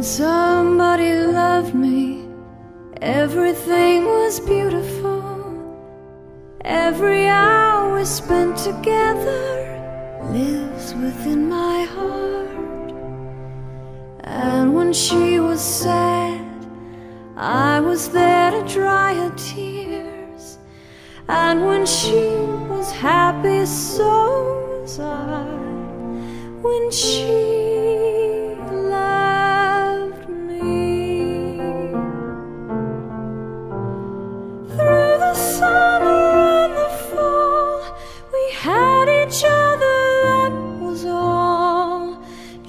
When somebody loved me, everything was beautiful. Every hour spent together lives within my heart. And when she was sad, I was there to dry her tears. And when she was happy, so was I. When she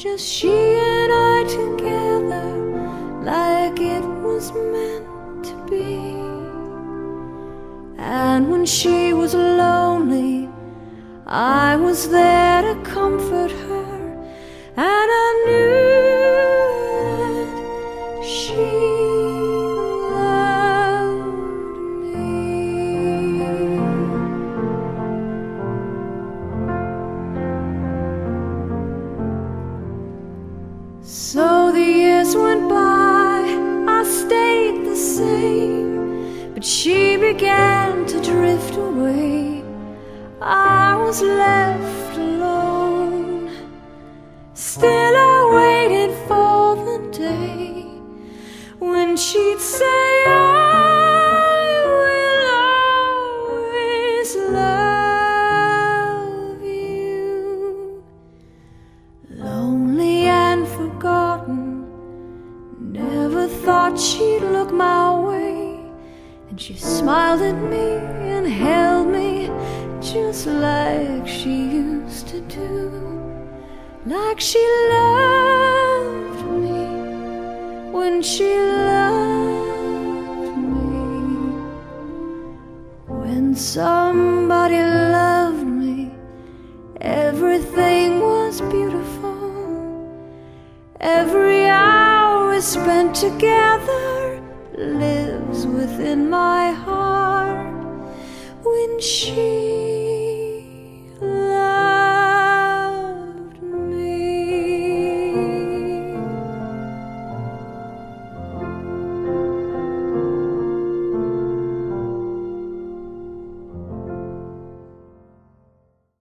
Just she and I together, like it was meant to be. And when she was lonely, I was there to comfort her, but she began to drift away. I was left alone. Still, I waited for the day when she'd say, I will always love you. Lonely and forgotten, never thought she'd look my way. And she smiled at me and held me just like she used to do. Like she loved me when she loved me. When somebody loved me, everything was beautiful. Every hour we spent together lives within my heart. When she